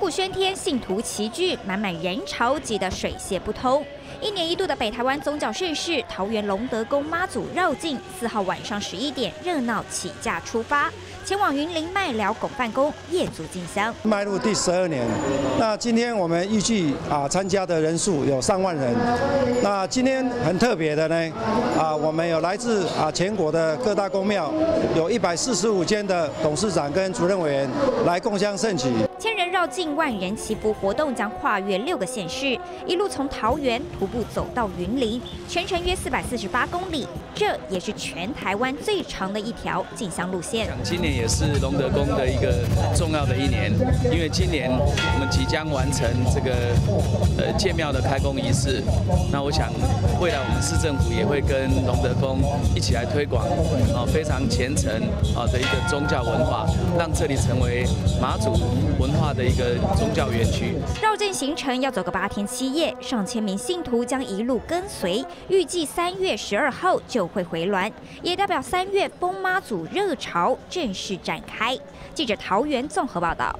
舞喧天，信徒齐聚，满满人潮挤得水泄不通。一年一度的北台湾宗教盛事——桃园龙德宫妈祖绕境，四号晚上十一点热闹起驾出发，前往云林麦寮拱办宫夜足进香。迈入第十二年，那今天我们预计啊参加的人数有上万人。那今天很特别的呢，啊我们有来自啊全国的各大宫庙，有一百四十五间的董事长跟主任委员来共襄盛举。千人绕境万人祈福活动将跨越六个县市，一路从桃园徒步走到云林，全程约四百四十八公里，这也是全台湾最长的一条进香路线。今年也是龙德宫的一个重要的一年，因为今年我们即将完成这个呃建庙的开工仪式。那我想未来我们市政府也会跟龙德宫一起来推广啊非常虔诚啊的一个宗教文化，让这里成为马祖文。化的一个宗教园区，绕境行程要走个八天七夜，上千名信徒都将一路跟随，预计三月十二号就会回銮，也代表三月崩妈祖热潮正式展开。记者桃园综合报道。